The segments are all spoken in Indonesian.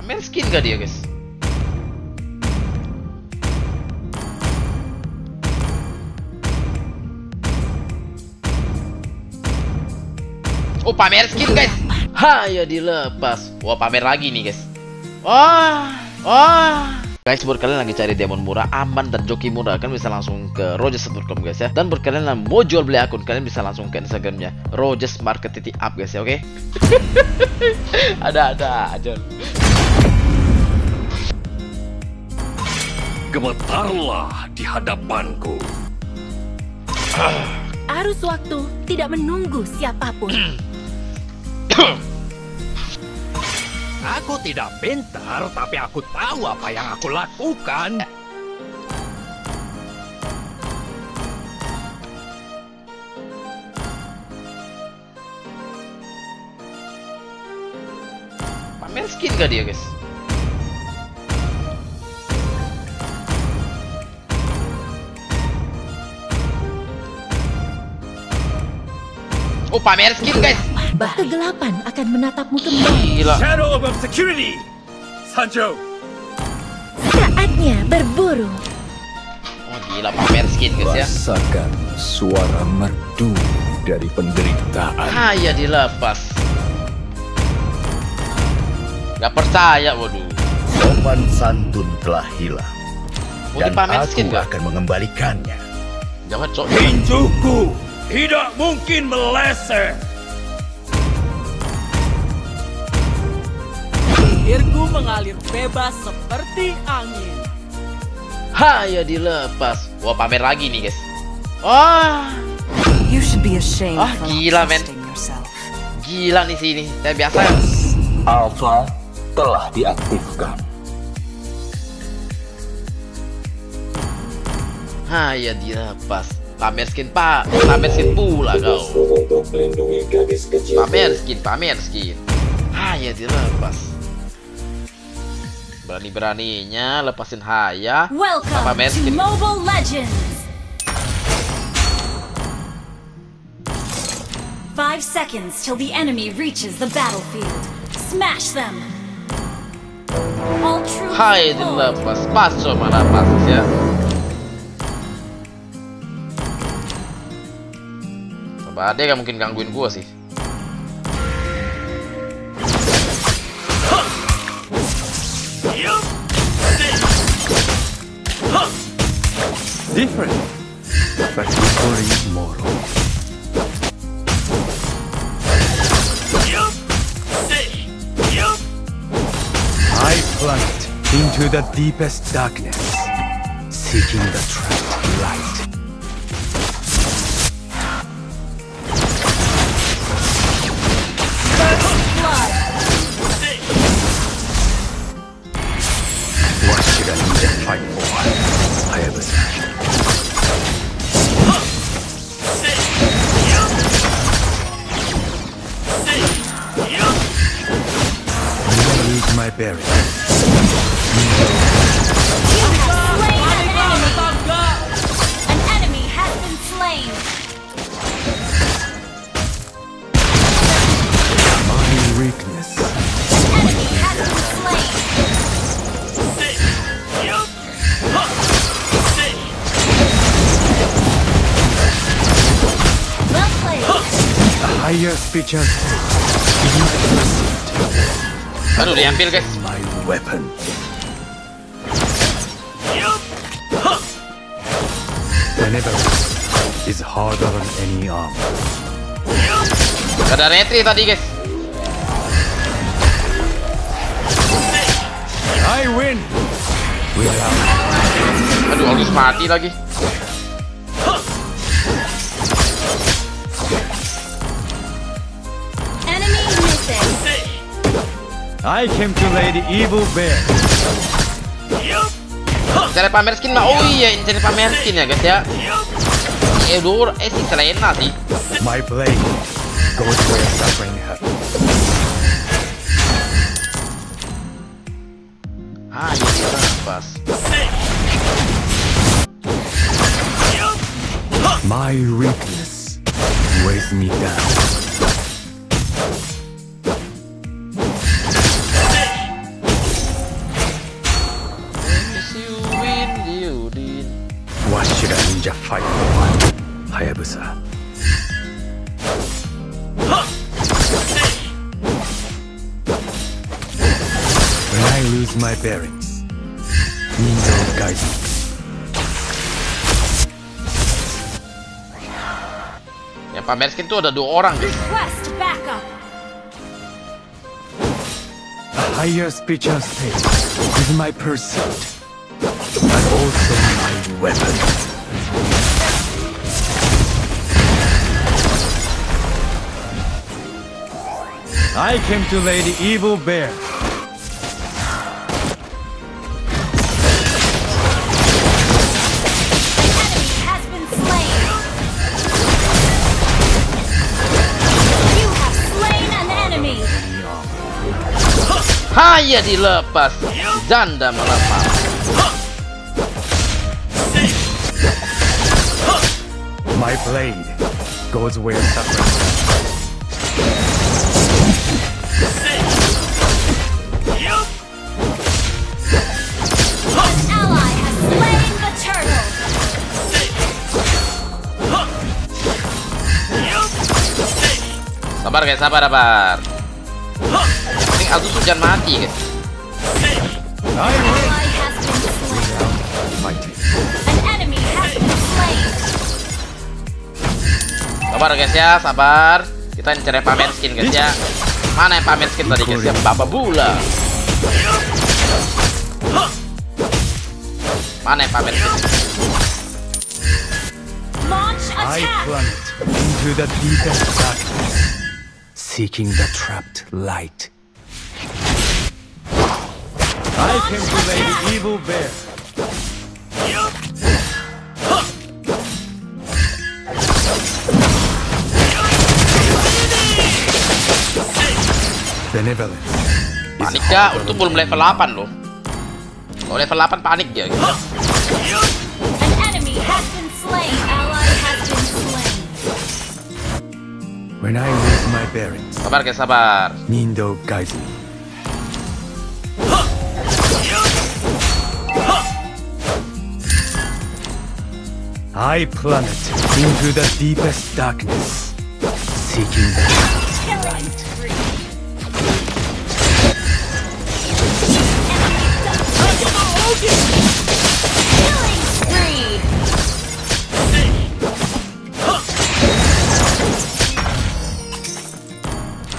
Pamer skin gak dia guys? Oh pamer skin guys. Ha ya dilepas. Wah pamer lagi nih guys. Wah Wah Guys, buat kalian lagi cari demon murah, aman dan joki murah, kalian bisa langsung ke rogers.com guys ya. Dan buat kalian yang mau jual beli akun, kalian bisa langsung ke Instagramnya Rogers Market Titik Up guys ya, oke? Okay? Ada-ada aja. Gemetarlah di hadapanku. Arus waktu tidak menunggu siapa pun. Aku tidak pintar, tapi aku tahu apa yang aku lakukan. Pamer skin gak dia guys? Oh pamer skin guys Kegelapan akan menatapmu kembali. Gila Shadow of Obscurity! Sancho! Saatnya berburu. Oh gila pamer skin guys ya Rasakan suara merdu dari penderitaan. Ah ya dilepas Gak percaya waduh Sopan santun telah hilang. Mau Dan aku skin gak? akan mengembalikannya. Jangan cok Tinjuku tidak mungkin meleset. Airku mengalir bebas seperti angin. Ha ya dilepas. Wah pamer lagi nih guys. Wah. You should be ashamed Ah, gila, men. Gila nih sini Saya biasa. Alpha telah diaktifkan. Ha ya dilepas. Pamer skin pak Pamer skin pula kau. Untuk melindungi gadis kecil. Pamer skin Pamer skin. Ha ya dilepas Berani-beraninya lepasin Haya Welcome to Mobile Legends. Five seconds till the enemy reaches the battlefield. Smash them. All troops Hai dilepas Paso mana pas ya Coba dia gak mungkin gangguin gua sih Different, but story is moral. I plunged into the deepest darkness, seeking the trapped light. Spiritual Aduh diambil guys. My weapon. Benevolence is harder than any arm. Ada retri tadi guys. I win. Aduh August mati lagi I came to lay the evil bare. Cari pamer skin lah Oh iya ini cari pamer skin ya guys ya Eh dur Eh si Selena sih My blade goes where suffering hurts. Ah iya pas My weakness weighs me down. Ninja fight for fun. Hayabusa. When I lose my bearings, Nindo guides me. Yang pamer skin tuh ada dua orang guys. Request backup. A higher spiritual state is my pursuit, but also my weapon. I came to lay the evil bare. Enemy has been slain. My blade goes where suffering. An ally has slain the turtle. Sabar guys, sabar, sabar. Ini Azus hujan mati guys. An enemy has been slain. Sabar guys ya, sabar. Kita cari pamer skin guys ya. Mana yang pamer skin tadi guys ya? Bapak Bula. Mana yang pamer skin? I plummet into the deepest darkness, seeking the trapped light. I came to lay the evil bare. Panik ya, untuk belum level 8 loh. Kalau level 8 panik ya. Gitu. An enemy has been slain. Ally has been slain. When I lose my bearings, Sabar guys, sabar. Nindo me. I plummet into the deepest darkness, seeking the Killing Ah, Killing spree.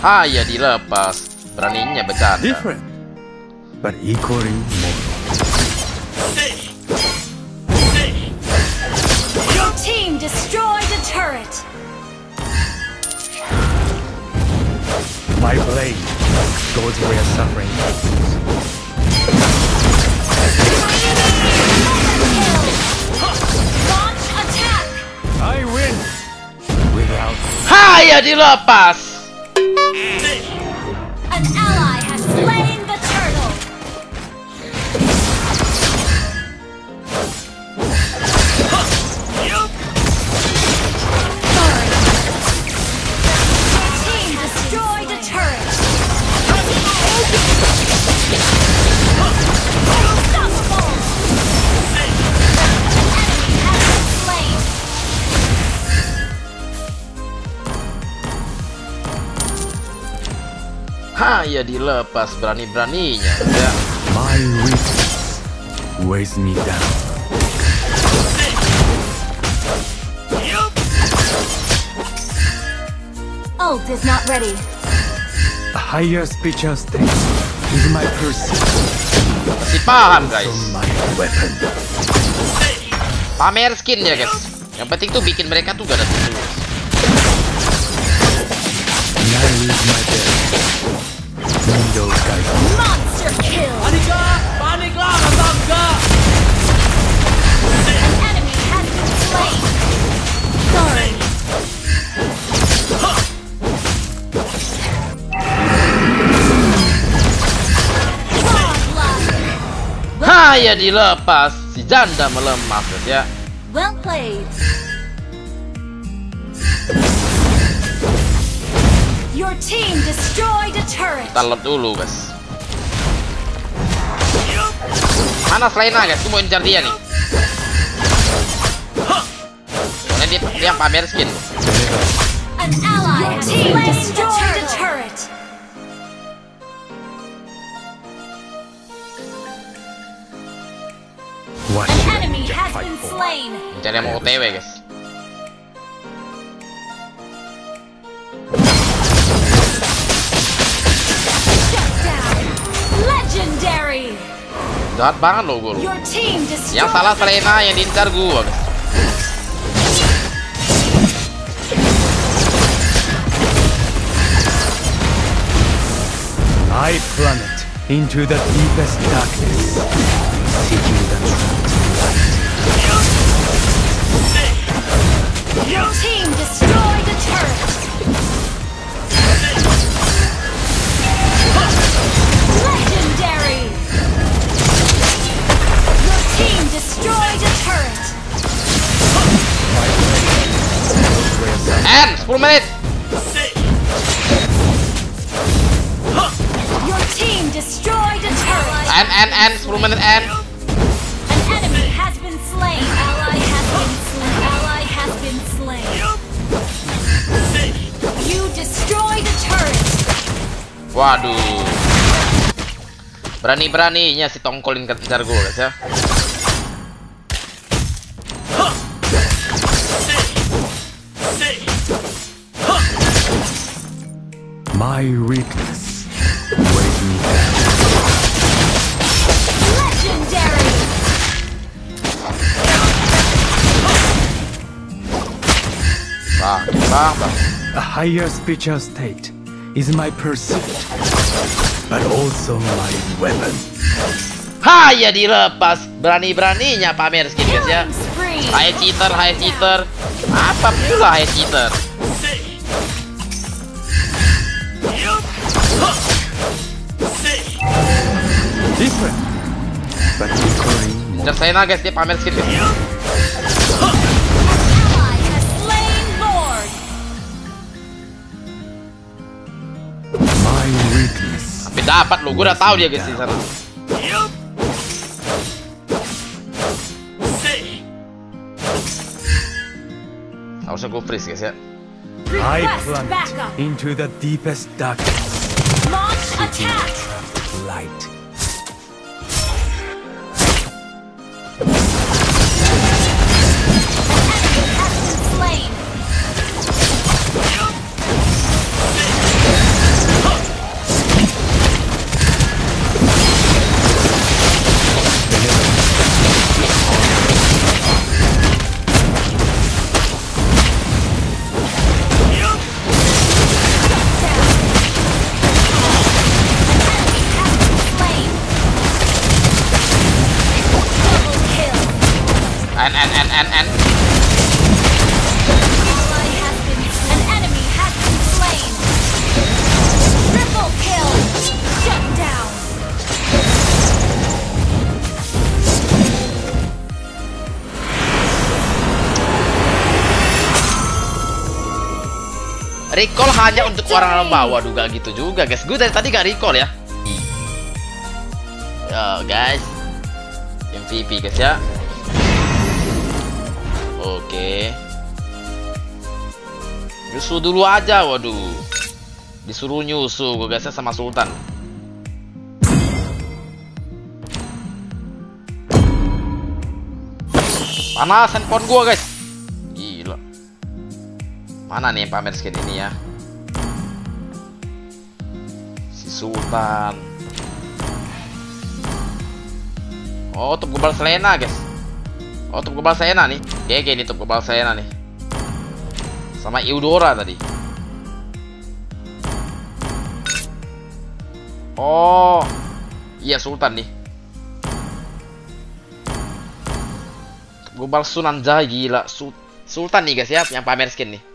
Haya dilepas. Beraninya bercanda. different, but equally mortal. Your team destroyed a turret. My blade goes where suffering is. Haya dilepas. An Haya dilepas berani-beraninya. Ya. my weakness weighs me down. Ult is not ready. Higher spiritual state is my pursuit, Masih paham guys. also my weapon. Pamer skin ya guys. Yang penting tuh bikin mereka tuh gak ada tuh. When I lose my Nindo guides me. Monster kill. Panik kah? Panik lah, kata enggak. An enemy has been slain. Sorry. Haya dilepas. Si janda melemah guys ya. Well played. Your team destroyed a turret. Kita load dulu guys. Mana Selena guys? Gue mau incar dia nih. Ini yang pamer skin. An ally has team destroyed a turret. What An enemy has been for? slain. Mencari yang mau OTW guys. Legendary. Jahat banget loh gue. Your team destroyed. Yang salah Selena yang diincar gua guys. I plummet into the deepest darkness, seeking the truth. Your team slain. Ally has been slain. You destroyed a turret. Waduh. Berani-beraninya si tongkolin kejar gua guys ya. My weakness weighs me down. Legendary. Bang, bang, bang. A higher spiritual state is my pursuit, but also my weapon. Ha, ya dilepas. Berani-beraninya pamer skin guys ya. Hai cheater, hai cheater. Apa pula hai cheater? Kejar Selena guys, dia pamer. My weakness. Tapi dapat lo, gua udah tahu dia guys di sana. Harusnya gue freeze guys ya. I backup. into the deepest darkness. Launch attack. Recall hanya untuk orang lemah. Waduh gak gitu juga guys. Gue dari tadi gak recall ya. Yo guys. MVP guys ya. Oke. Nyusu dulu aja, waduh. Disuruh nyusu gue guys ya sama Sultan. Panas handphone gua guys. Mana nih pamer skin ini ya? Si Sultan. Oh, top global Selena, guys. Oh, top global Selena nih. GG nih top global Selena nih. Sama Eudora tadi. Oh. Iya Sultan nih. Top global Sunan Jaya gila. Su- Sultan nih guys ya yang pamer skin nih.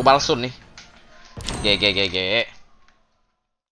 Top global Sun nih. GG.